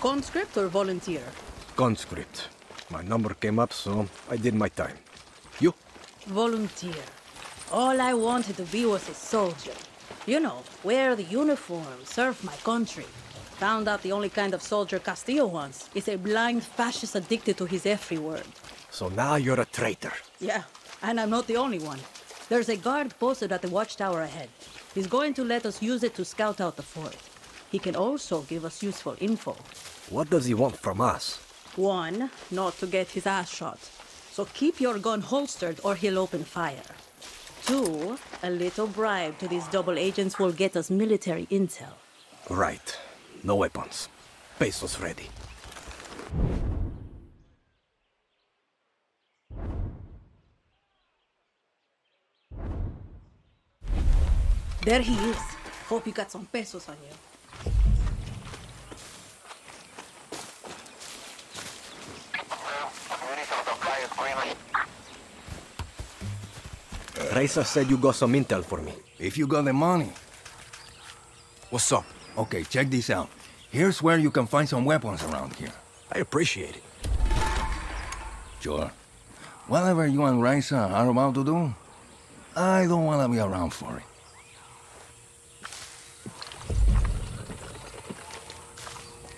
Conscript or volunteer? Conscript. My number came up, so I did my time. You? Volunteer. All I wanted to be was a soldier. You know, wear the uniform, serve my country. Found out the only kind of soldier Castillo wants is a blind fascist addicted to his every word. So now you're a traitor. Yeah, and I'm not the only one. There's a guard posted at the watchtower ahead. He's going to let us use it to scout out the fort. He can also give us useful info. What does he want from us? One, not to get his ass shot. So keep your gun holstered or he'll open fire. Two, a little bribe to these double agents will get us military intel. Right. No weapons. Pesos ready. There he is. Hope you got some pesos on you. Reza said you got some intel for me. If you got the money. What's up? Okay, check this out. Here's where you can find some weapons around here. I appreciate it. Sure. Whatever you and Raisa are about to do, I don't want to be around for it.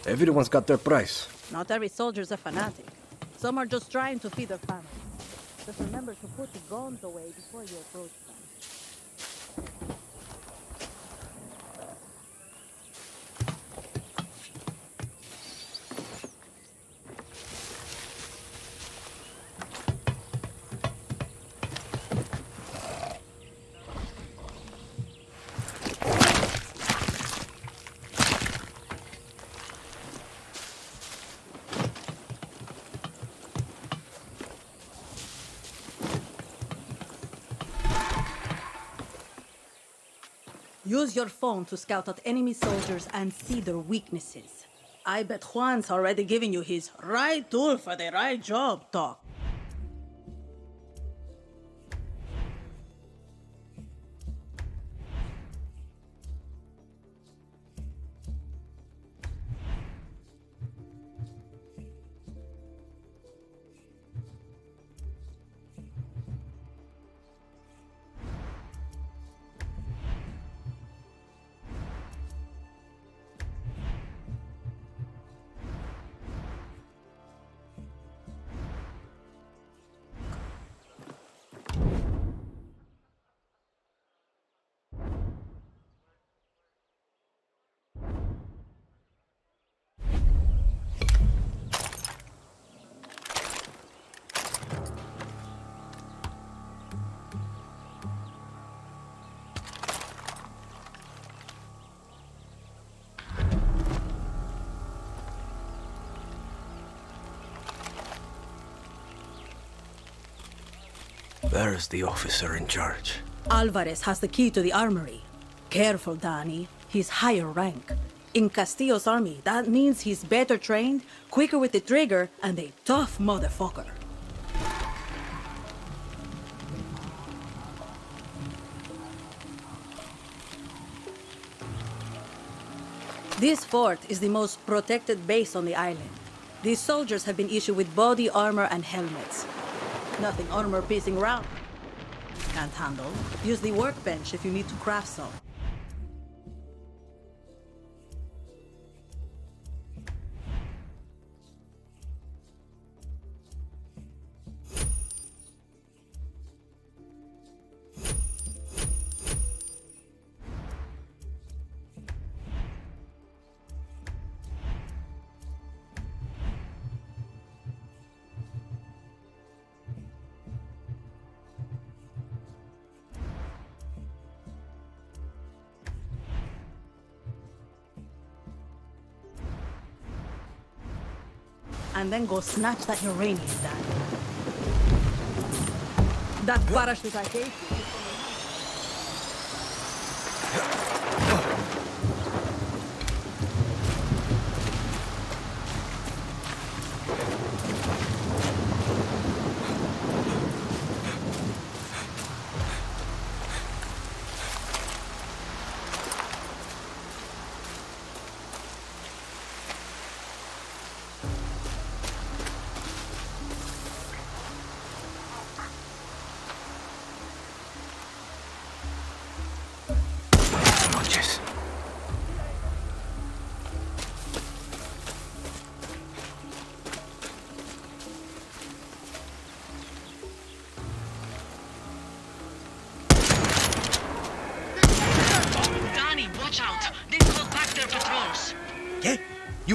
Everyone's got their price. Not every soldier's a fanatic. Some are just trying to feed their family. Just remember to put your guns away before you approach them. Use your phone to scout out enemy soldiers and see their weaknesses. I bet Juan's already giving you his right tool for the right job talk. There's the officer in charge. Alvarez has the key to the armory. Careful, Dani. He's higher rank. In Castillo's army, that means he's better trained, quicker with the trigger, and a tough motherfucker. This fort is the most protected base on the island. These soldiers have been issued with body armor and helmets. Nothing armor piercing round. Can't handle. Use the workbench if you need to craft some. And then go snatch that uranium. That parachute I gave you.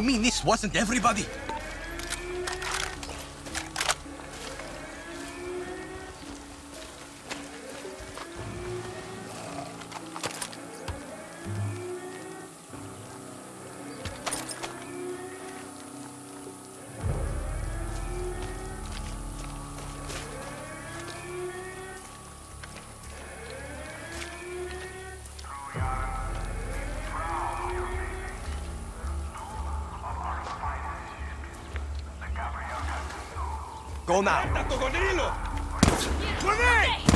Mean this wasn't everybody? Go now. Here.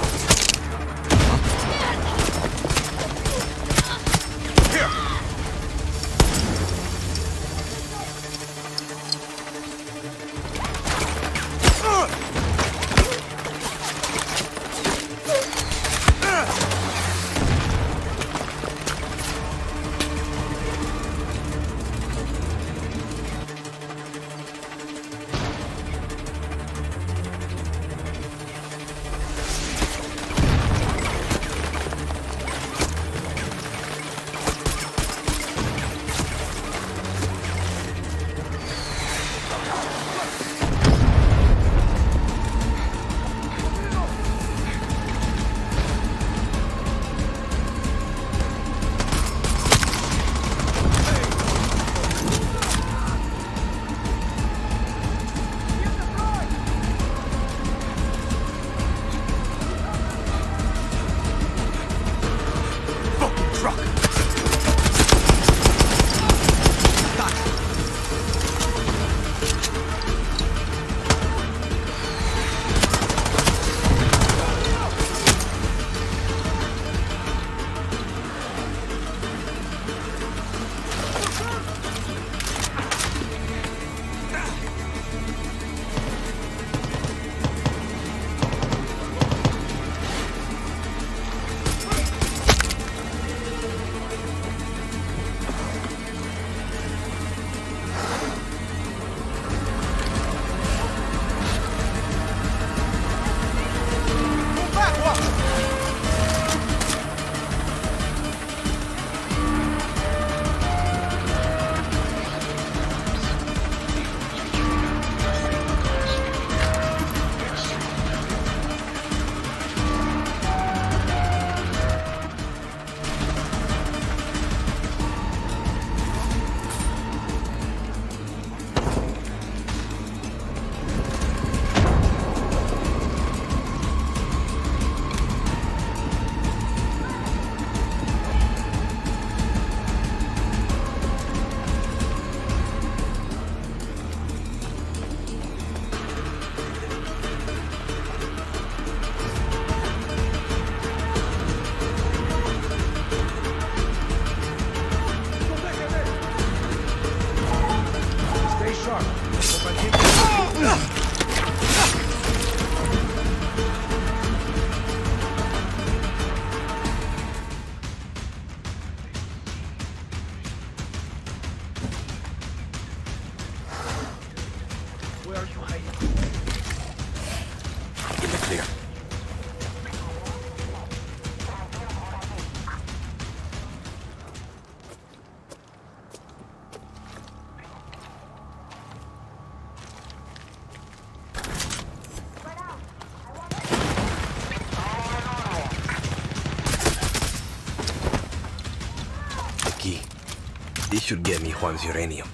Should get me Juan's uranium.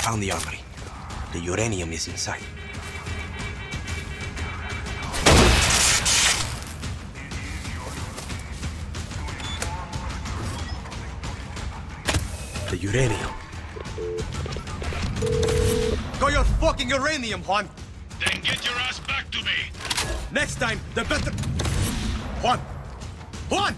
Found the armory. The uranium is inside. The uranium. Got your fucking uranium, Juan! Then get your ass back to me. Next time, the better. Juan! Juan!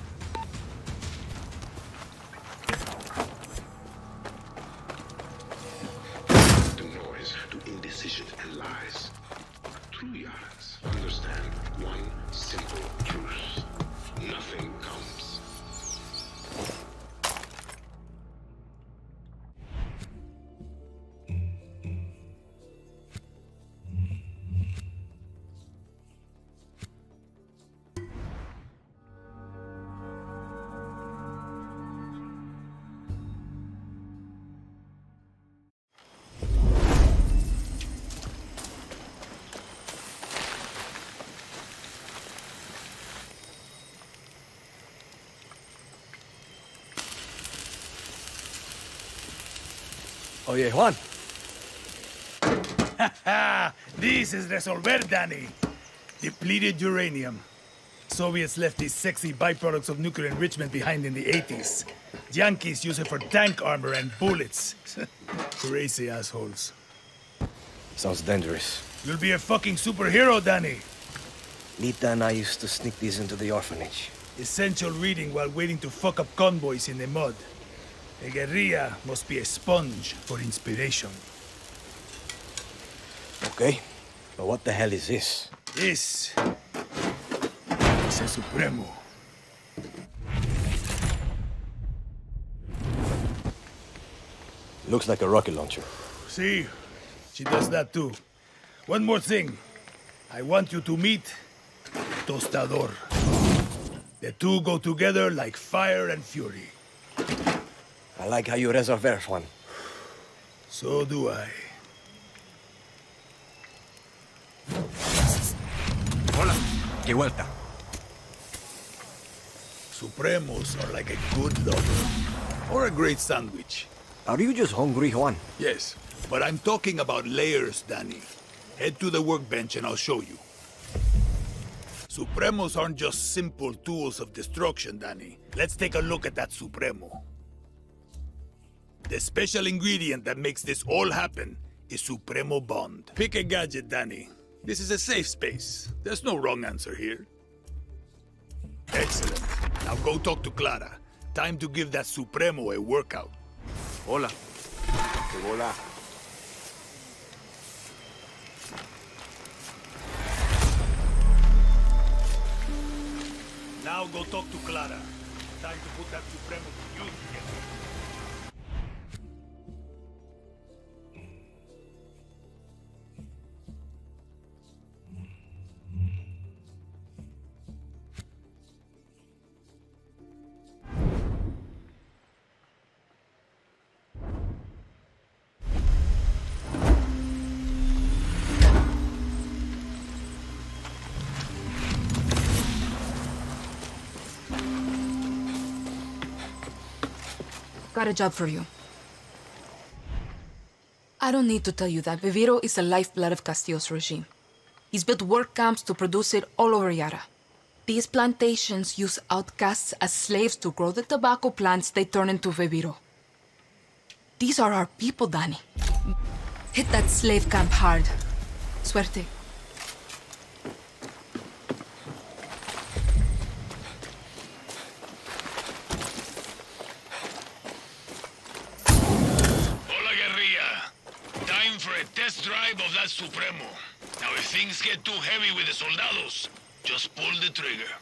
Oye, Juan. Ah, this is Resolver, Dani. Depleted uranium. Soviets left these sexy byproducts of nuclear enrichment behind in the 80s. Yankees use it for tank armor and bullets. Crazy assholes. Sounds dangerous. You'll be a fucking superhero, Dani. Lita and I used to sneak these into the orphanage. Essential reading while waiting to fuck up convoys in the mud. A guerrilla must be a sponge for inspiration. Okay. But what the hell is this? This is a Supremo. Looks like a rocket launcher. See, she does that too. One more thing. I want you to meet Tostador. The two go together like fire and fury. I like how you resolver, Juan. So do I. Hola. Que vuelta. Supremos are like a good lover. Or a great sandwich. Are you just hungry, Juan? Yes, but I'm talking about layers, Dani. Head to the workbench and I'll show you. Supremos aren't just simple tools of destruction, Dani. Let's take a look at that Supremo. The special ingredient that makes this all happen is Supremo Bond. Pick a gadget, Dani. This is a safe space. There's no wrong answer here. Excellent. Now go talk to Clara. Time to give that Supremo a workout. Hola. Hola. Now go talk to Clara. Time to put that Supremo to use again. Got a job for you. I don't need to tell you that Viviro is the lifeblood of Castillo's regime. He's built work camps to produce it all over Yara. These plantations use outcasts as slaves to grow the tobacco plants they turn into Viviro. These are our people, Dani. Hit that slave camp hard. Suerte. Hola, guerrilla. Time for a test drive of that Supremo. Now, if things get too heavy with the soldados, just pull the trigger.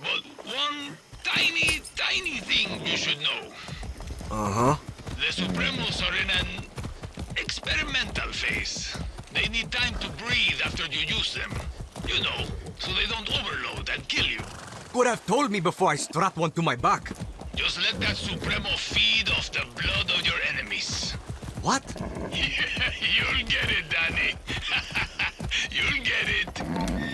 But one tiny, tiny thing you should know. Uh-huh. The Supremos are in an experimental phase. They need time to breathe after you use them. You know, so they don't overload and kill you. Could have told me before I strap one to my back. Just let that Supremo feed off the blood of your enemies. What? You'll get it, Dani. You'll get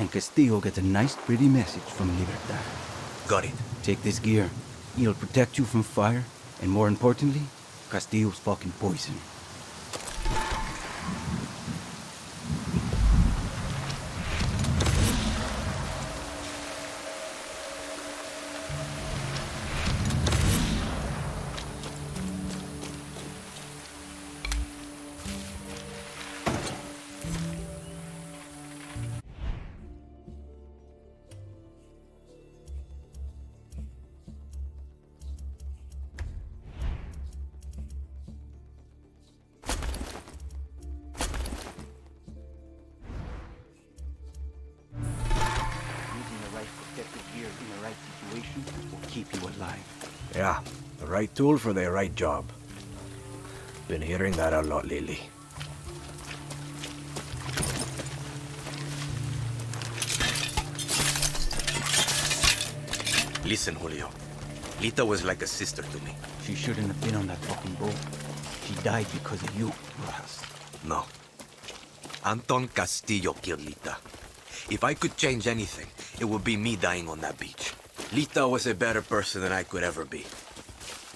and Castillo gets a nice pretty message from Libertad. Got it. Take this gear. It'll protect you from fire, and more importantly, Castillo's fucking poison. Right tool for the right job. Been hearing that a lot lately. Listen, Julio. Lita was like a sister to me. She shouldn't have been on that fucking boat. She died because of you, Rojas. No. Anton Castillo killed Lita. If I could change anything, it would be me dying on that beach. Lita was a better person than I could ever be.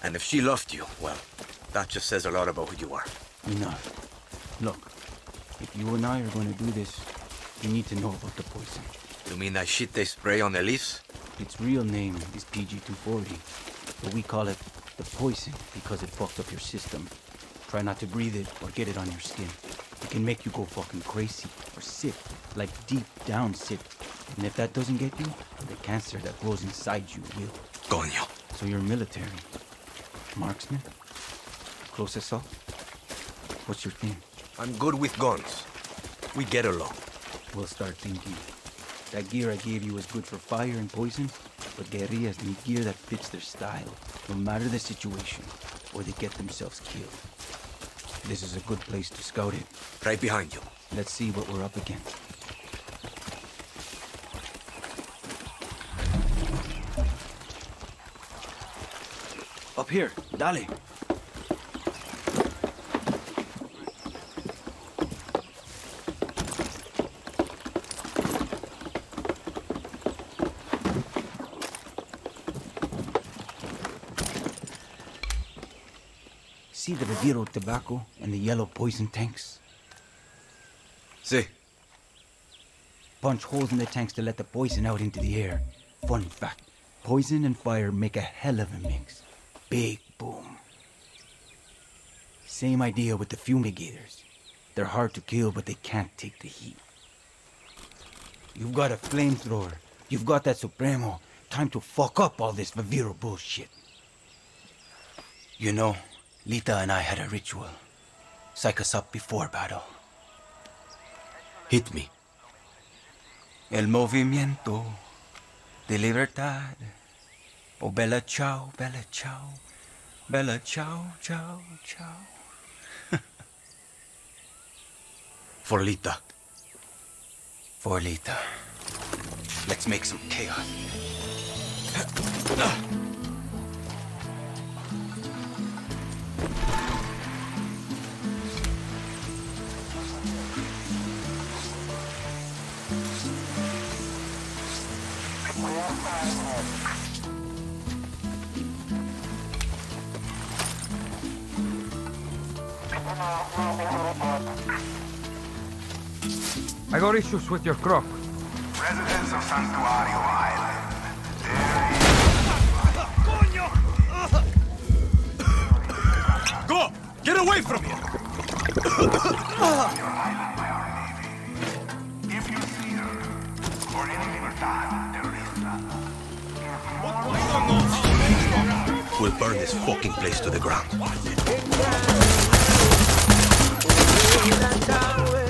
And if she loved you, well, that just says a lot about who you are. Enough. Look, if you and I are going to do this, you need to know about the poison. You mean that shit they spray on the leaves? Its real name is PG-240, but we call it the poison because it fucks up your system. Try not to breathe it or get it on your skin. It can make you go fucking crazy or sick, like deep down sick. And if that doesn't get you, the cancer that grows inside you will. Coño. So you're military. Marksman? Close assault? What's your thing? I'm good with guns. We get along. We'll start thinking. That gear I gave you is good for fire and poison, but guerrillas need gear that fits their style, no matter the situation, or they get themselves killed. This is a good place to scout it. Right behind you. Let's see what we're up against. Up here, dale. See the Viviro tobacco and the yellow poison tanks? See. Punch holes in the tanks to let the poison out into the air. Fun fact poison and fire make a hell of a mix. Big boom. Same idea with the fumigators. They're hard to kill, but they can't take the heat. You've got a flamethrower. You've got that Supremo. Time to fuck up all this Viviro bullshit. You know, Lita and I had a ritual. Psych us up before battle. Hit me. El movimiento de libertad. Oh, bella ciao, bella ciao. Bella ciao, ciao, ciao. For Lita. For Lita. Let's make some chaos. Uh. I got issues with your crop. Residents of Santuario Island. Go! Get away from here! If you see her, or any Libertad terrorista, We'll burn this fucking place to the ground. Un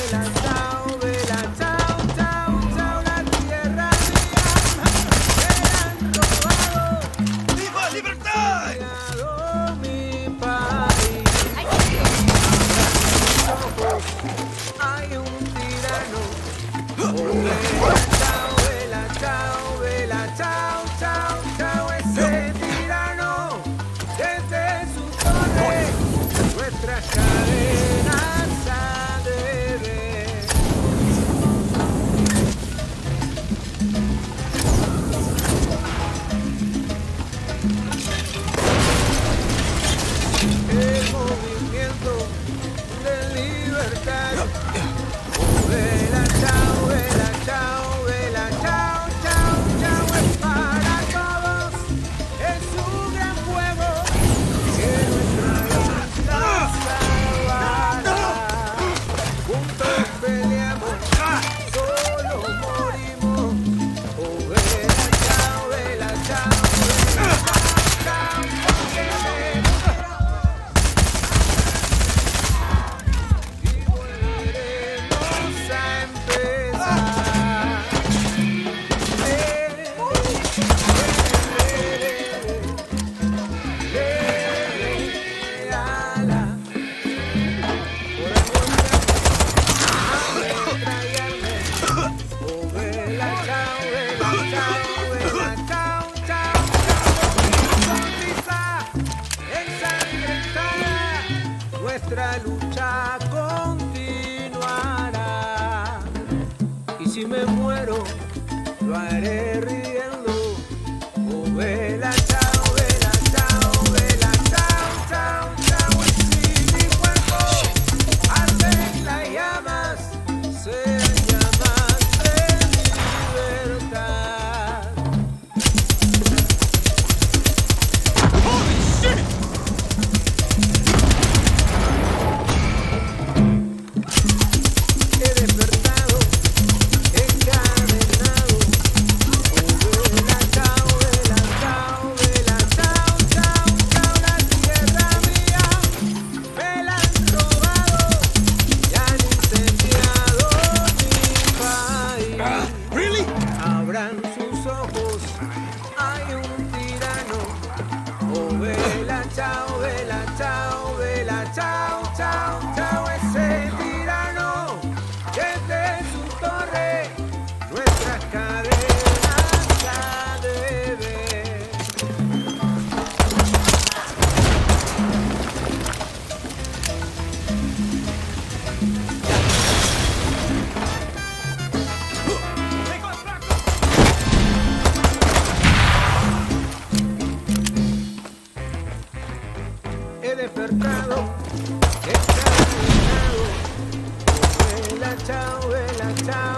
la chau, la chau.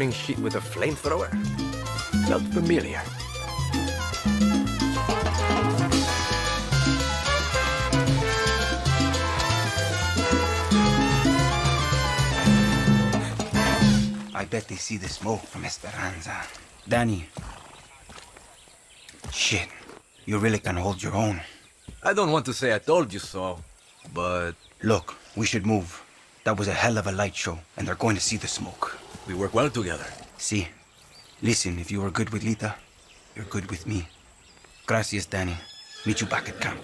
Burning shit with a flamethrower? Felt familiar. I bet they see the smoke from Esperanza. Dani. Shit. You really can hold your own. I don't want to say I told you so, but Look, we should move. That was a hell of a light show, and they're going to see the smoke. We work well together. See? Listen, if you are good with Lita, you're good with me. Gracias, Dani. Meet you back at camp.